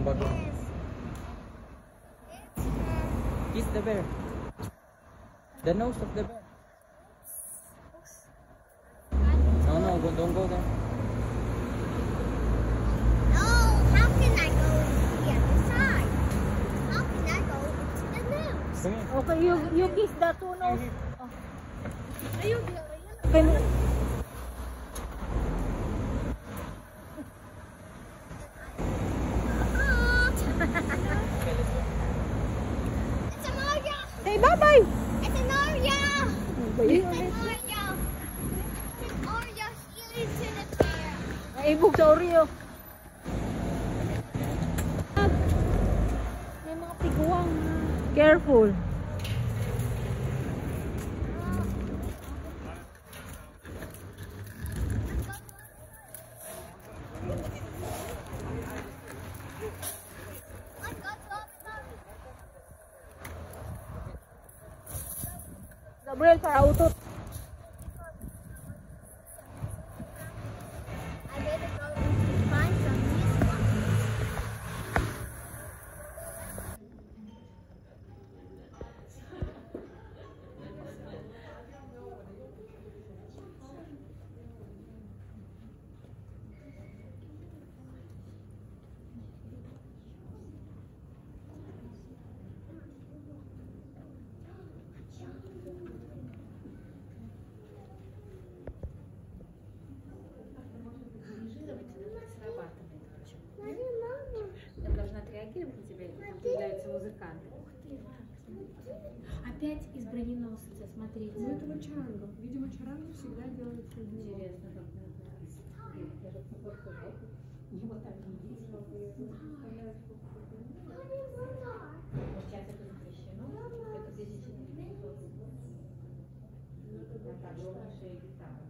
Ang bago. Kiss the bear. The nose of the bear. No, no, go, don't go there. No, how can I go to the other side? How can I go to the nose? Okay, you you kiss the two nose. Oh. Ayun, Can, It's Gak boleh secara utuh. Опять из броненосца, смотрите. Ну, это Чаранга. Видимо, Чаранга всегда людьми. Интересно, как Его там не видела. Вот сейчас это запрещено. Это тысяча Это огромнейшая гитара.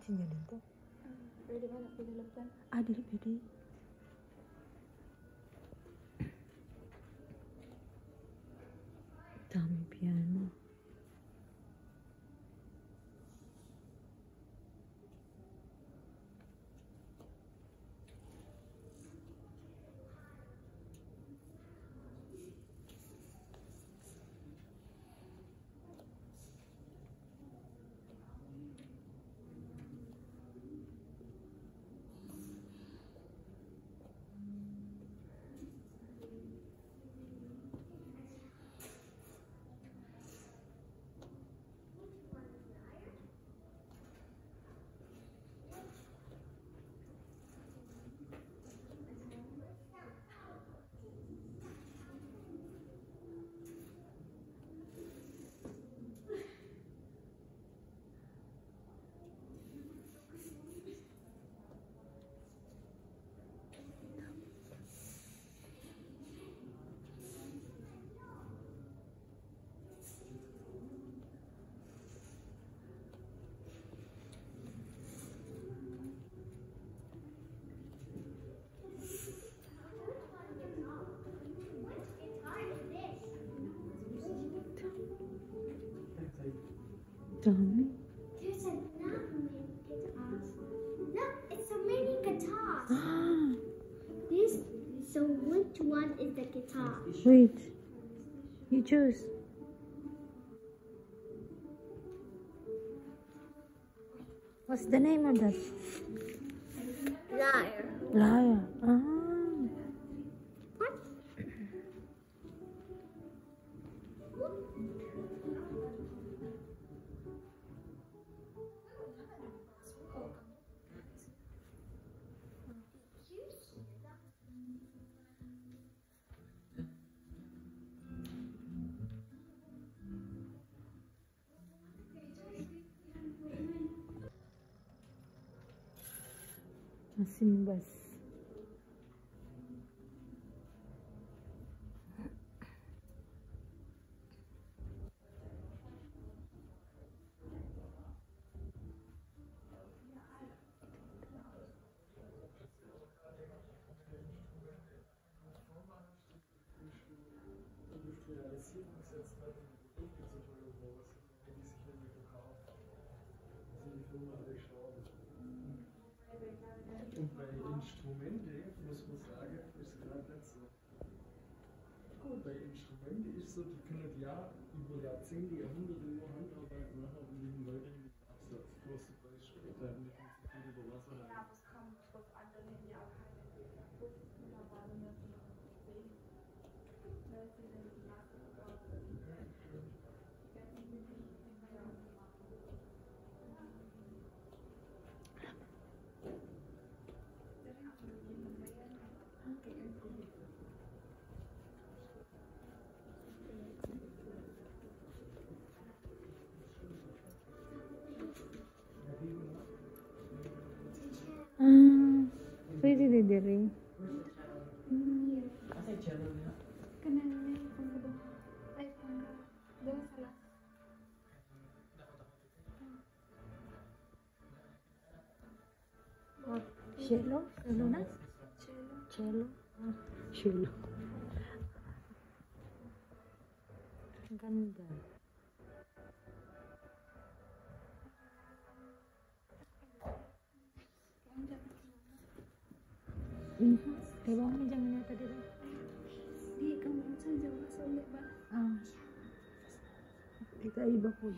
지내는데? 아, 아, little bit. Which one is the guitar? wait. You choose. What's the name of that? Liar. Lyre. すみません。Bei Instrumenten ist so, die können ja über Jahrzehnte, Jahrhunderte nur Handarbeit machen und liegen weiterhin im Absatz. Große Preis später dem zu viel über Wasser Chelo, Luna, Chelo, Chelo. Ang ganda. Mm jangan nyata? Di, kamu? Ah. Kita iba pun.